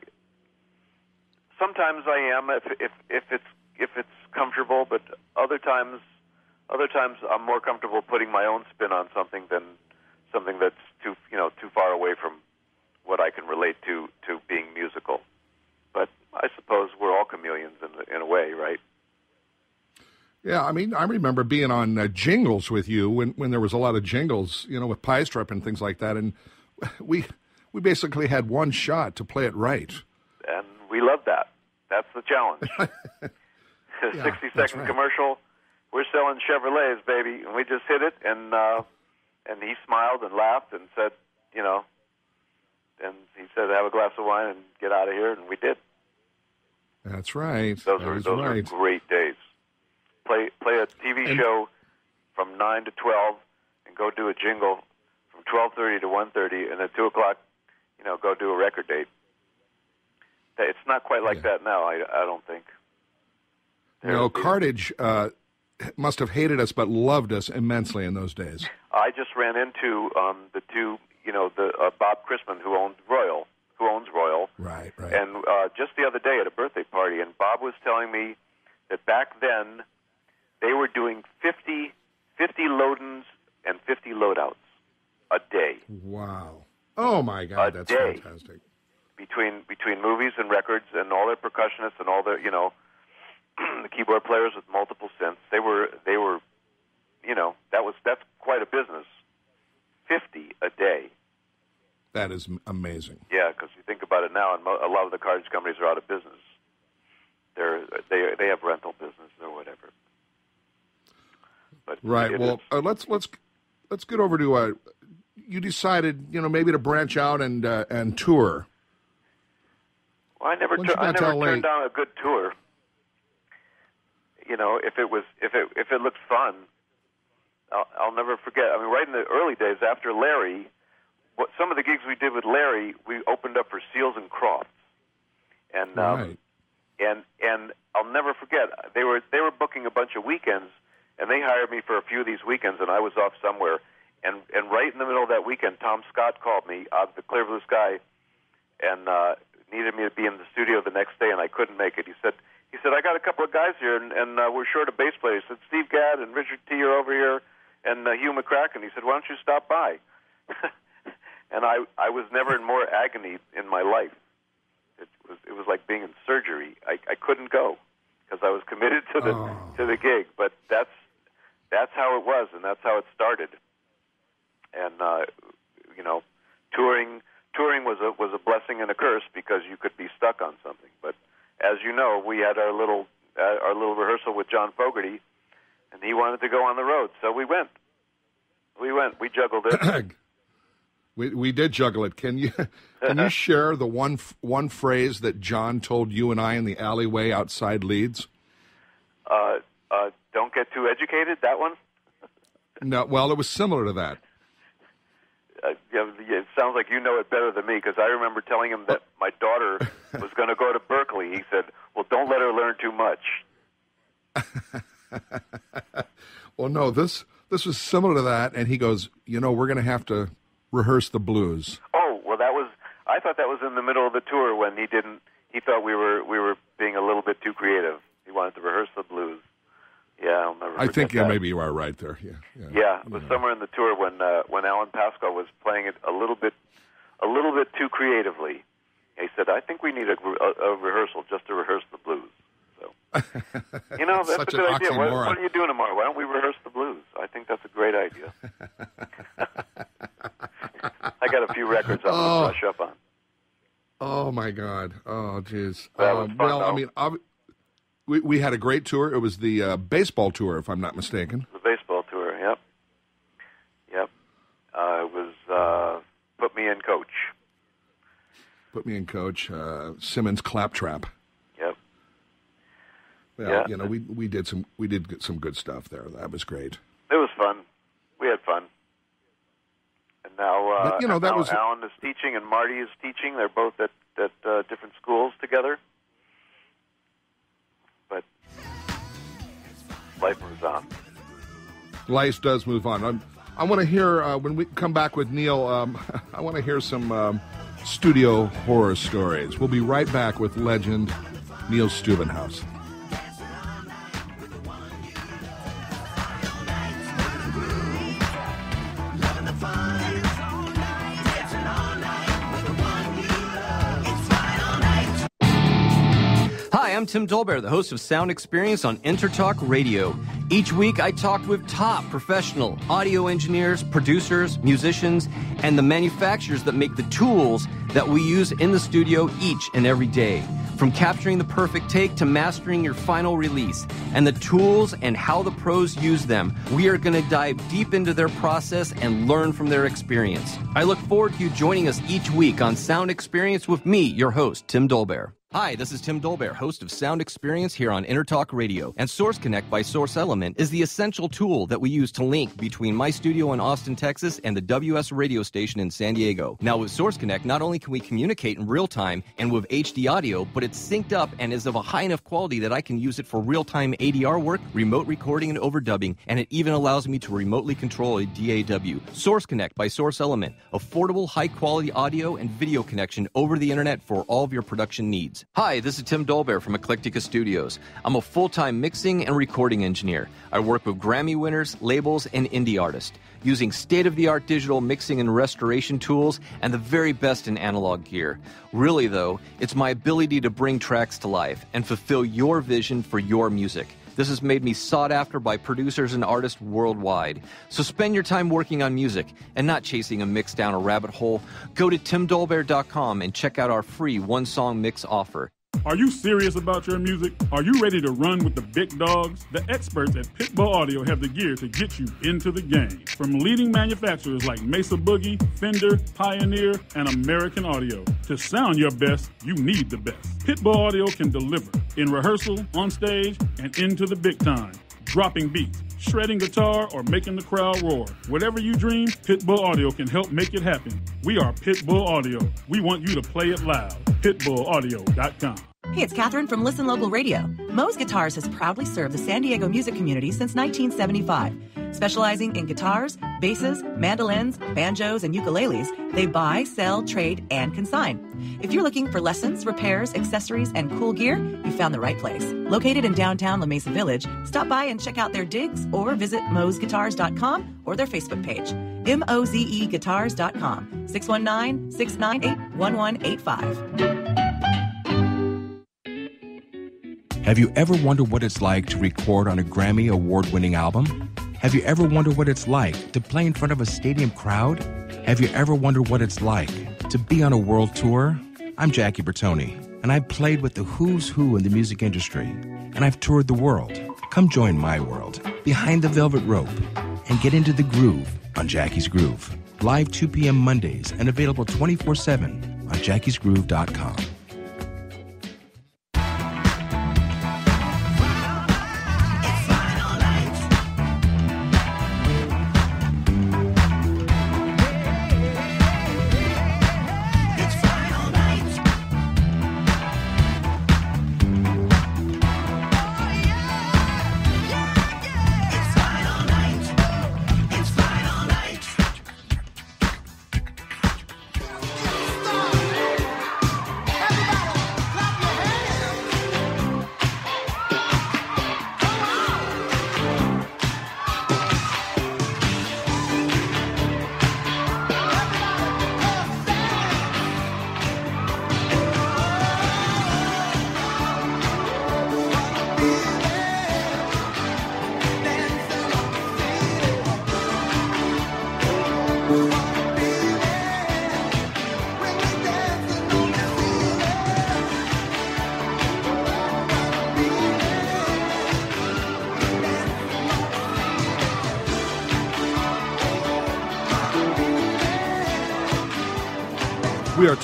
Speaker 2: sometimes I am if if if it's if it's comfortable, but other times, other times I'm more comfortable putting my own spin on something than something that's too you know too far away from what I can relate to to being musical. But I suppose we're all chameleons in in a way, right?
Speaker 1: Yeah, I mean, I remember being on uh, jingles with you when, when there was a lot of jingles, you know, with Pie Strip and things like that, and we we basically had one shot to play it right.
Speaker 2: And we love that. That's the challenge.
Speaker 1: Yeah,
Speaker 2: 60
Speaker 1: that's
Speaker 2: second
Speaker 1: right.
Speaker 2: commercial. We're selling Chevrolets, baby, and we just hit it, and uh, and he smiled and laughed and said, you know, and he said, have a glass of wine and get out of here, and we did.
Speaker 1: That's right.
Speaker 2: Those
Speaker 1: That is
Speaker 2: those
Speaker 1: right.
Speaker 2: were great days. Play play a TV
Speaker 1: And-
Speaker 2: show from nine to twelve, and go do a jingle from twelve thirty to one thirty, and at two o'clock, you know, go do a record date. It's not quite like
Speaker 1: Yeah.
Speaker 2: that now. I I don't think. There-
Speaker 1: Cartage uh, must have hated us but loved us immensely in those days.
Speaker 2: I just ran into um, the two, you know, the uh, Bob Chrisman who owned Royal, who owns Royal,
Speaker 1: Right, right.
Speaker 2: and uh, just the other day at a birthday party, and Bob was telling me that back then they were doing 50, 50 load-ins and 50 loadouts a day
Speaker 1: wow. Oh my God,
Speaker 2: A
Speaker 1: that's
Speaker 2: day.
Speaker 1: fantastic.
Speaker 2: between between movies and records and all their percussionists and all their, you know, the keyboard players with multiple synths. They were they were, you know, that was that's quite a business. 50 a day.
Speaker 1: That is amazing.
Speaker 2: Yeah, because you think about it now, and mo- a lot of the cartage companies are out of business. They're they they have rental business or whatever. But
Speaker 1: Right. Well, uh, let's let's let's get over to uh, you decided, you know, maybe to branch out and uh, and tour.
Speaker 2: well, I never
Speaker 1: why don't
Speaker 2: tur-
Speaker 1: you
Speaker 2: I never turned down a good tour. You know, if it was if it if it looked fun, I'll, I'll never forget. I mean, right in the early days after Larry, what some of the gigs we did with Larry, we opened up for Seals and Crofts, and um,
Speaker 1: right.
Speaker 2: and and I'll never forget they were they were booking a bunch of weekends and they hired me for a few of these weekends and I was off somewhere and and right in the middle of that weekend Tom Scott called me out of the clear blue sky and uh needed me to be in the studio the next day and I couldn't make it he said he said I got a couple of guys here and, and uh, we're short a bass player he said Steve Gadd and Richard Tee are over here and uh, Hugh McCracken he said why don't you stop by and I I was never in more agony in my life it was it was like being in surgery. I, I couldn't go because I was committed to the
Speaker 1: Oh.
Speaker 2: to the gig. But that's that's how it was, and that's how it started. And uh, you know, touring touring was a was a blessing and a curse because you could be stuck on something. But as you know, we had our little uh, our little rehearsal with John Fogerty, and he wanted to go on the road, so we went. We went. We juggled it.
Speaker 1: we we did juggle it. Can you can you share the one one phrase that John told you and I in the alleyway outside Leeds?
Speaker 2: uh, uh, don't get too educated. That one.
Speaker 1: No, well, it was similar to that.
Speaker 2: Uh, it sounds like you know it better than me because I remember telling him that my daughter was going to go to Berklee. He said, "Well, don't let her learn too much."
Speaker 1: Well, no, this this was similar to that, and he goes, you know, we're going to have to rehearse the blues.
Speaker 2: Oh, well, that was. I thought that was in the middle of the tour when he didn't. He thought we were we were being a little bit too creative. He wanted to rehearse the blues. Yeah, I'll never.
Speaker 1: I think yeah,
Speaker 2: that.
Speaker 1: maybe you are right there. Yeah, yeah.
Speaker 2: Yeah, it was somewhere in the tour when uh, when Alan Pasqua was playing it a little bit, a little bit too creatively. He said, "I think we need a, a, a rehearsal just to rehearse the blues." So, you know, that's a good idea. What, what are you doing tomorrow? Why don't we rehearse the blues? I think that's a great idea. I got a few records I'm
Speaker 1: Oh.
Speaker 2: gonna brush up on.
Speaker 1: Oh my God! Oh jeez.
Speaker 2: That
Speaker 1: Um, well, I mean, ob- we we had a great tour. It was the uh, baseball tour, if I'm not mistaken.
Speaker 2: The baseball tour. Yep, yep. Uh, it was uh, put me in coach.
Speaker 1: Put me in coach uh, Simmons Claptrap.
Speaker 2: Yep.
Speaker 1: Well,
Speaker 2: Yeah.
Speaker 1: you know, we we did some we did get some good stuff there. That was great.
Speaker 2: It was fun. We had fun. And now, uh,
Speaker 1: But, you know, that
Speaker 2: now
Speaker 1: was-
Speaker 2: Alan is teaching and Marty is teaching. They're both at at uh, different schools together. Life moves on.
Speaker 1: Life does move on. I'm, I want to hear uh, when we come back with Neil. Um, I want to hear some um, studio horror stories. We'll be right back with legend Neil
Speaker 4: Stubenhaus. Tim Dolbear, the host of Sound Experience on Entertalk Radio. Each week, I talk with top professional audio engineers, producers, musicians, and the manufacturers that make the tools that we use in the studio each and every day. From capturing the perfect take to mastering your final release, and the tools and how the pros use them, we are going to dive deep into their process and learn from their experience. I look forward to you joining us each week on Sound Experience with me, your host, Tim Dolbear. Hi, this is Tim Dolbear, host of Sound Experience here on Entertalk Radio. And Source Connect by Source Element is the essential tool that we use to link between my studio in Austin, Texas and the WS radio station in San Diego. Now, with Source Connect, not only can we communicate in real time and with HD audio, but it's synced up and is of a high enough quality that I can use it for real time ADR work, remote recording, and overdubbing, and it even allows me to remotely control a DAW. Source Connect by Source Element, affordable, high quality audio and video connection over the internet for all of your production needs. Hi, this is Tim Dolbear from Eclectica Studios. I'm a full time mixing and recording engineer. I work with Grammy winners, labels, and indie artists using state of the art digital mixing and restoration tools and the very best in analog gear. Really, though, it's my ability to bring tracks to life and fulfill your vision for your music. This has made me sought after by producers and artists worldwide. So spend your time working on music and not chasing a mix down a rabbit hole. Go to timdolbear.com and check out our free one song mix offer.
Speaker 3: Are you serious about your music? Are you ready to run with the big dogs? The experts at Pitbull Audio have the gear to get you into the game. From leading manufacturers like Mesa Boogie, Fender, Pioneer, and American Audio. To sound your best, you need the best. Pitbull Audio can deliver in rehearsal, on stage, and into the big time. Dropping beats, shredding guitar, or making the crowd roar. Whatever you dream, Pitbull Audio can help make it happen. We are Pitbull Audio. We want you to play it loud. PitbullAudio.com.
Speaker 7: Hey, it's Catherine from Listen Local Radio. Moze Guitars has proudly served the San Diego music community since 1975. Specializing in guitars, basses, mandolins, banjos, and ukuleles, they buy, sell, trade, and consign. If you're looking for lessons, repairs, accessories, and cool gear, you found the right place. Located in downtown La Mesa Village, stop by and check out their digs or visit mozeguitars.com or their Facebook page. M-O-Z-E guitars.com, 619-698-1185.
Speaker 5: Have you ever wondered what it's like to record on a Grammy award winning album? Have you ever wondered what it's like to play in front of a stadium crowd? Have you ever wondered what it's like to be on a world tour? I'm Jackie Bertoni, and I've played with the who's who in the music industry, and I've toured the world. Come join my world behind the velvet rope and get into the groove on Jackie's Groove. Live 2 p.m. Mondays and available 24 7 on jackiesgroove.com.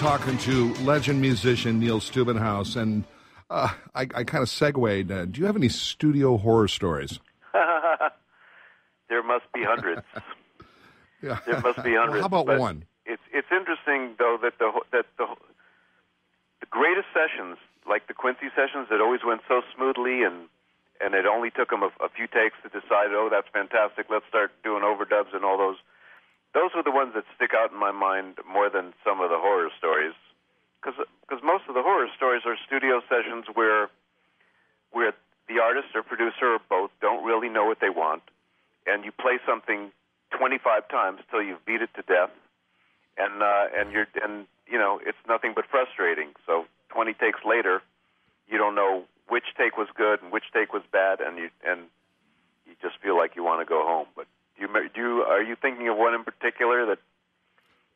Speaker 1: talking to legend musician Neil Stubenhaus, and uh, I, I kind of segued. Uh, do you have any studio horror stories?
Speaker 2: there must be hundreds.
Speaker 1: yeah.
Speaker 2: There must be hundreds.
Speaker 1: well, how about
Speaker 2: but
Speaker 1: one?
Speaker 2: It's it's interesting though that the that the the greatest sessions, like the Quincy sessions, that always went so smoothly and and it only took them a, a few takes to decide, oh, that's fantastic. Let's start doing overdubs and all those. Those are the ones that stick out in my mind more than some of the horror stories, because most of the horror stories are studio sessions where where the artist or producer or both don't really know what they want, and you play something 25 times till you've beat it to death, and uh, and you're and you know it's nothing but frustrating. So 20 takes later, you don't know which take was good and which take was bad, and you and you just feel like you want to go home. But you do you, are you thinking of one in particular that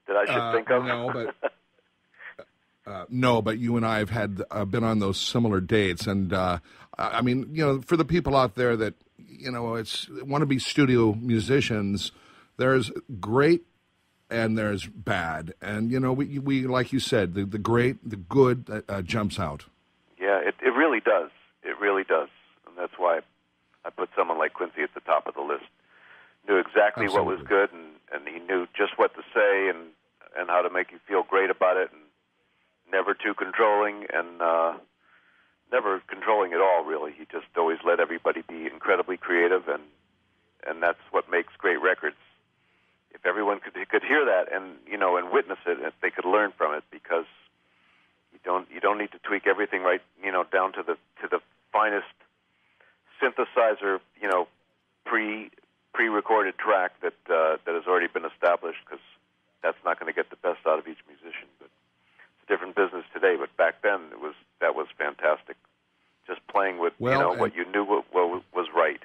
Speaker 2: that I should
Speaker 1: Uh,
Speaker 2: think of?
Speaker 1: no, but- Uh, no, but you and I have had uh, been on those similar dates, and uh, I I mean, you know, for the people out there that you know, it's want to be studio musicians. There's great and there's bad, and you know, we we like you said, the the great, the good uh, uh, jumps out.
Speaker 2: Yeah, it, it really does. It really does, and that's why I put someone like Quincy at the top of the list. Knew exactly what was good, and and he knew just what to say and and how to make you feel great about it, and never too controlling, and uh, never controlling at all. Really, he just always let everybody be incredibly creative, and and that's what makes great records. If everyone could could hear that and you know and witness it, if they could learn from it, because you don't you don't need to tweak everything right you know down to the to the finest synthesizer you know pre pre recorded track that uh, that has already been established because that's not going to get the best out of each musician. But it's a different business today. But back then it was that was fantastic. Just playing with
Speaker 1: Well,
Speaker 2: you know what you knew what, what was right.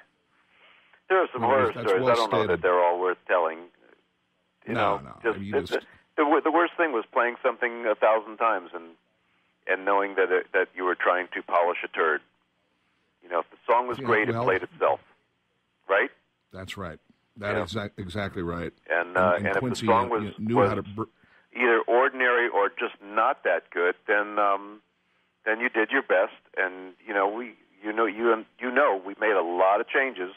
Speaker 2: There are some
Speaker 1: Well,
Speaker 2: horror stories.
Speaker 1: well
Speaker 2: I don't know that they're all worth telling. You
Speaker 1: No,
Speaker 2: know,
Speaker 1: no,
Speaker 2: just,
Speaker 1: you just-
Speaker 2: the, the worst thing was playing something a thousand times and and knowing that it, that you were trying to polish a turd. You know, if the song was
Speaker 1: Yeah,
Speaker 2: great,
Speaker 1: well-
Speaker 2: it played itself, right?
Speaker 1: That's right. That
Speaker 2: Yeah.
Speaker 1: is exac- exactly right.
Speaker 2: And uh, and, if the song
Speaker 1: uh,
Speaker 2: was
Speaker 1: knew
Speaker 2: was
Speaker 1: how to. Br-
Speaker 2: either ordinary or just not that good, then um, then you did your best. And you know, we you know you you know we made a lot of changes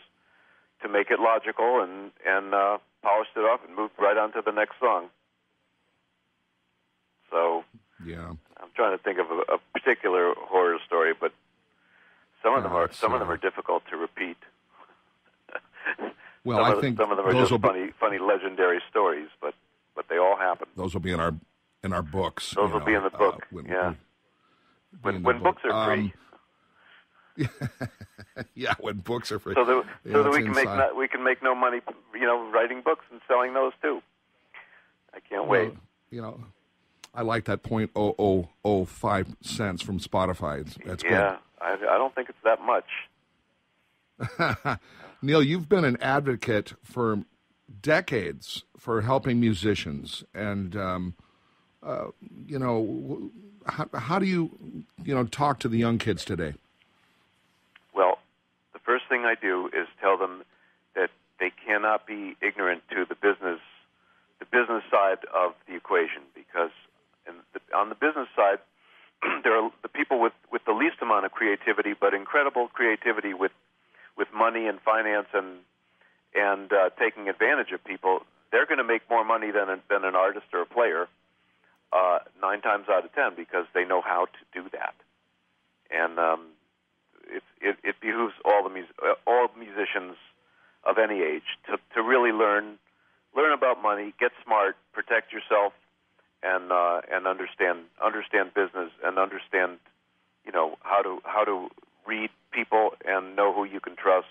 Speaker 2: to make it logical and and uh, polished it off and moved right on to the next song. So
Speaker 1: yeah.
Speaker 2: I'm trying to think of a, a particular horror story, but some of them
Speaker 1: Uh,
Speaker 2: are some of them
Speaker 1: uh,
Speaker 2: are difficult to repeat.
Speaker 1: Well,
Speaker 2: some
Speaker 1: I think
Speaker 2: some of them are just
Speaker 1: will be-
Speaker 2: funny, funny legendary stories, but but they all happen.
Speaker 1: Those will be in our in our books.
Speaker 2: Those will
Speaker 1: know,
Speaker 2: be in the
Speaker 1: uh,
Speaker 2: book,
Speaker 1: when-
Speaker 2: yeah. When when
Speaker 1: book.
Speaker 2: books are free,
Speaker 1: Um, yeah, when books are free.
Speaker 2: so that
Speaker 1: Yeah,
Speaker 2: so that we can make
Speaker 1: inside.
Speaker 2: no, we can make no money, you know, writing books and selling those too. I can't
Speaker 1: Well,
Speaker 2: wait.
Speaker 1: You know, I like that point oh oh oh five cents from Spotify. That's
Speaker 2: yeah, I, I don't think it's that much.
Speaker 1: Neil, you've been an advocate for decades for helping musicians, and um, uh, you know, how, how do you you know talk to the young kids today?
Speaker 2: Well, the first thing I do is tell them that they cannot be ignorant to the business, the business side of the equation, because the, on the business side, there are the people with, with the least amount of creativity, but incredible creativity with with money and finance and and uh, taking advantage of people. They're going to make more money than a, than an artist or a player uh, nine times out of ten because they know how to do that. And um, it, it, it behooves all the mus- uh, all musicians of any age to, to really learn learn about money, get smart, protect yourself, and uh, and understand understand business and understand you know how to how to read people and know who you can trust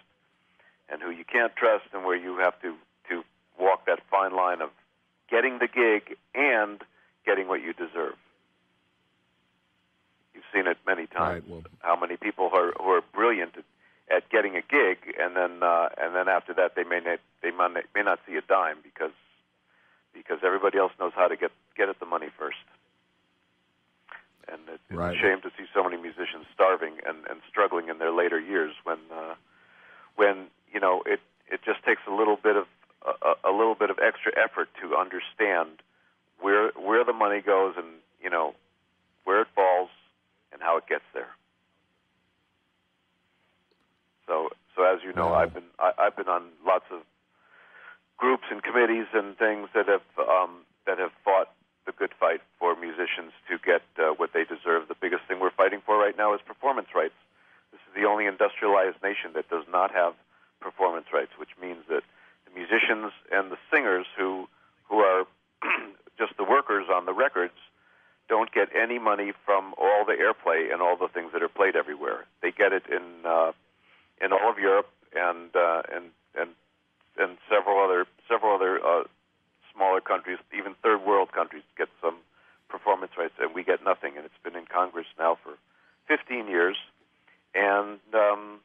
Speaker 2: and who you can't trust and where you have to to walk that fine line of getting the gig and getting what you deserve. You've seen it many times.
Speaker 1: Right, well-
Speaker 2: how many people who are, who are brilliant at, at getting a gig, and then uh, and then after that they may not, they may not, may not see a dime because because everybody else knows how to get get at the money first and it, it's
Speaker 1: right.
Speaker 2: a shame to see so many musicians starving and, and struggling in their later years when uh, when you know it it just takes a little bit of a, a little bit of extra effort to understand where where the money goes and you know where it falls and how it gets there. So so as you know,
Speaker 1: wow.
Speaker 2: I've been I, I've been on lots of groups and committees and things that have um, that have fought the good fight for musicians to get uh, what they deserve. The biggest thing we're fighting for right now is performance rights. This is the only industrialized nation that does not have performance rights, which means that the musicians and the singers who who are just the workers on the records don't get any money from all the airplay and all the things that are played everywhere. They get it in uh, in all of Europe and uh, and and and several other several other uh, smaller countries, even third world countries, get some performance rights, and we get nothing. And it's been in Congress now for 15 years, and um,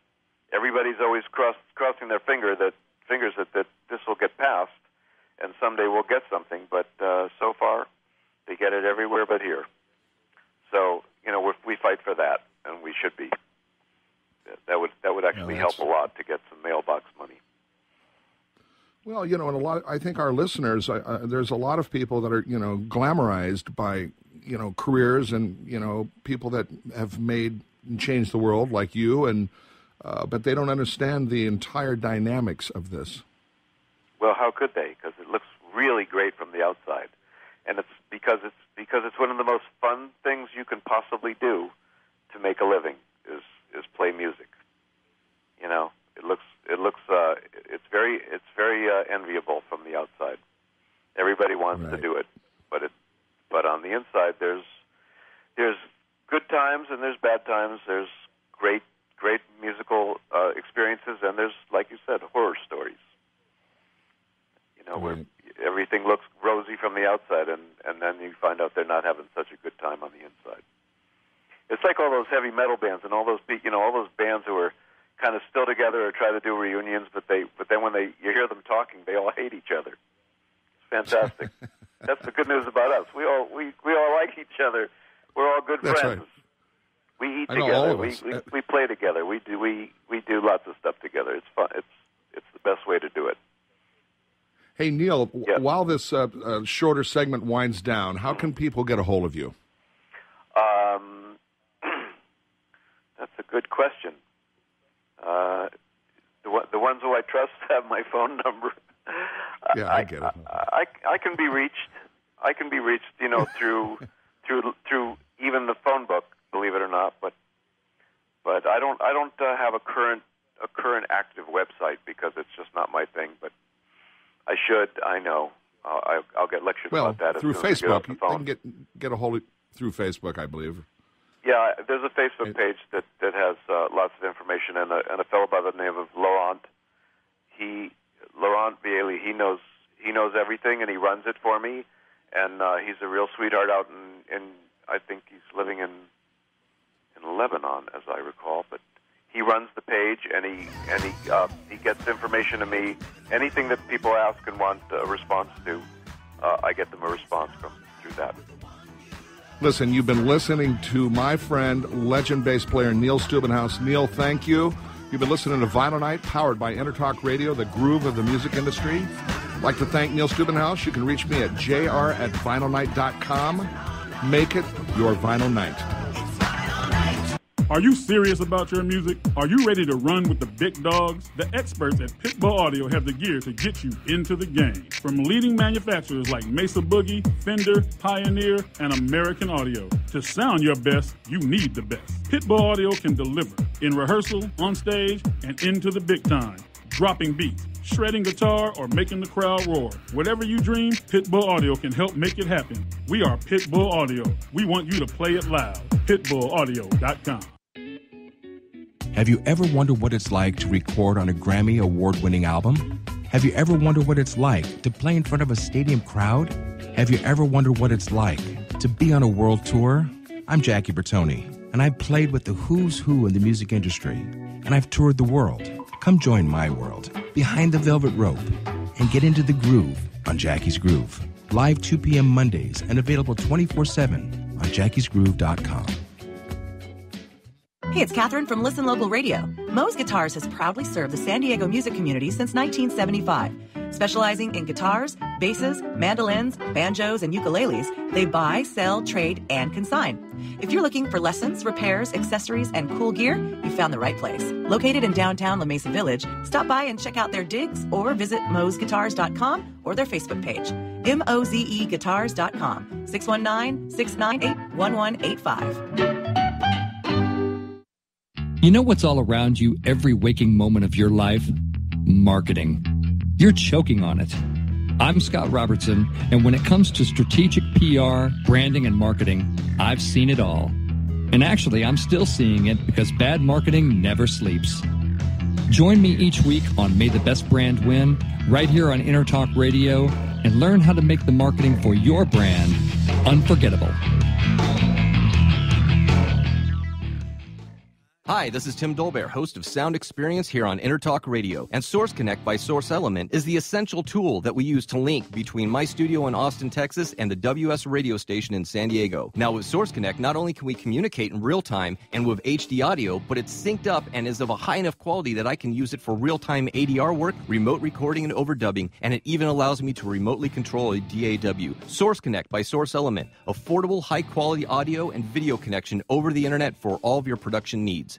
Speaker 2: everybody's always cross, crossing their finger that fingers that, that this will get passed, and someday we'll get something. But uh, so far, they get it everywhere but here. So you know we we fight for that, and we should be. That- That would that would actually help a lot to get some mailbox money.
Speaker 1: Well, you know, and a lot. I think our listeners. Uh, there's a lot of people that are, you know, glamorized by, you know, careers and you know people that have made and changed the world, like you, and uh, but they don't understand the entire dynamics of this.
Speaker 2: Well, how could they? Because it looks really great from the outside, and it's because it's because it's one of the most fun things you can possibly do to make a living is is play music. You know, it looks it looks uh, it's very it's very uh, enviable from the outside. Everybody wants to do it, but it but on the inside there's there's good times and there's bad times. There's great great musical uh, experiences and there's like you said horror stories. You know, where everything looks rosy from the outside, and and then you find out they're not having such a good time on the inside. It's like all those heavy metal bands and all those you know all those bands who are kind of still together or try to do reunions, but they but then when they you hear them talking, they all hate each other. It's fantastic. That's the good news about us. We all we we all like each other. We're all good
Speaker 1: That's
Speaker 2: friends.
Speaker 1: right.
Speaker 2: We eat
Speaker 1: I
Speaker 2: together. we, we
Speaker 1: Uh,
Speaker 2: we play together. We do we we do lots of stuff together. It's fun. It's it's the best way to do it.
Speaker 1: Hey Neil,
Speaker 2: Yeah.
Speaker 1: while this uh, uh, shorter segment winds down, how can people get a hold of you?
Speaker 2: Um, that's a good question. Uh, the the ones who I trust have my phone number.
Speaker 1: Yeah, I get it.
Speaker 2: I, I can be reached. I can be reached, you know, through through through even the phone book. Believe it or not, but but I don't I don't uh, have a current a current active website because it's just not my thing. But I should. I know. Uh, I, I'll get lectured
Speaker 1: Well,
Speaker 2: about that as
Speaker 1: through
Speaker 2: soon as we get
Speaker 1: Facebook,
Speaker 2: phone.
Speaker 1: can get get a hold of through Facebook, I believe.
Speaker 2: Yeah, there's a Facebook page that that has uh, lots of information, and a and a fellow by the name of Laurent. He Laurent Bailey. He knows he knows everything, and he runs it for me. And uh, he's a real sweetheart out in, in I think he's living in in Lebanon, as I recall. But he runs the page, and he and he uh, he gets information to me. Anything that people ask and want a response to, uh, I get them a response from through that.
Speaker 1: Listen, you've been listening to my friend, legend bass player Neil Stubenhaus. Neil, thank you. You've been listening to Vinyl Night, powered by Entertalk Radio, the groove of the music industry. I'd like to thank Neil Stubenhaus. You can reach me at jr at vinylnight.com. Make it your vinyl night.
Speaker 3: Are you serious about your music? Are you ready to run with the big dogs? The experts at Pitbull Audio have the gear to get you into the game. From leading manufacturers like Mesa Boogie, Fender, Pioneer, and American Audio. To sound your best, you need the best. Pitbull Audio can deliver in rehearsal, on stage, and into the big time. Dropping beats, shredding guitar, or making the crowd roar. Whatever you dream, Pitbull Audio can help make it happen. We are Pitbull Audio. We want you to play it loud. PitbullAudio.com.
Speaker 5: Have you ever wondered what it's like to record on a Grammy award winning album? Have you ever wondered what it's like to play in front of a stadium crowd? Have you ever wondered what it's like to be on a world tour? I'm Jackie Bertoni, and I've played with the who's who in the music industry, and I've toured the world. Come join my world behind the velvet rope and get into the groove on Jackie's Groove. Live 2 p.m. Mondays and available 24 7 on jackiesgroove.com.
Speaker 7: Hey, it's Catherine from Listen Local Radio. Moze Guitars has proudly served the San Diego music community since 1975, specializing in guitars, basses, mandolins, banjos, and ukuleles, they buy, sell, trade, and consign. If you're looking for lessons, repairs, accessories, and cool gear, you found the right place. Located in downtown La Mesa Village, stop by and check out their digs or visit mozeguitars.com or their Facebook page. M-O-Z-E guitars.com, 619-698-1185.
Speaker 6: You know what's all around you every waking moment of your life? Marketing. You're choking on it. I'm Scott Robertson, and when it comes to strategic PR, branding, and marketing, I've seen it all. And actually, I'm still seeing it because bad marketing never sleeps. Join me each week on May the Best Brand Win, right here on Entertalk Radio, and learn how to make the marketing for your brand unforgettable.
Speaker 4: Hi, this is Tim Dolbear, host of Sound Experience here on Entertalk Radio. And Source Connect by Source Element is the essential tool that we use to link between my studio in Austin, Texas and the WS radio station in San Diego. Now, with Source Connect, not only can we communicate in real time and with HD audio, but it's synced up and is of a high enough quality that I can use it for real time ADR work, remote recording, and overdubbing, and it even allows me to remotely control a DAW. Source Connect by Source Element, affordable, high quality audio and video connection over the internet for all of your production needs.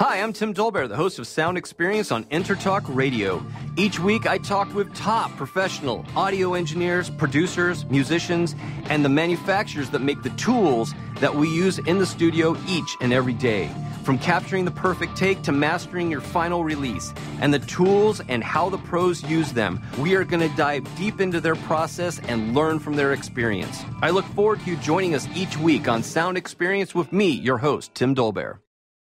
Speaker 4: Hi, I'm Tim Dolbear, the host of Sound Experience on Entertalk Radio. Each week, I talk with top professional audio engineers, producers, musicians, and the manufacturers that make the tools that we use in the studio each and every day. From capturing the perfect take to mastering your final release, and the tools and how the pros use them, we are going to dive deep into their process and learn from their experience. I look forward to you joining us each week on Sound Experience with me, your host, Tim Dolbear.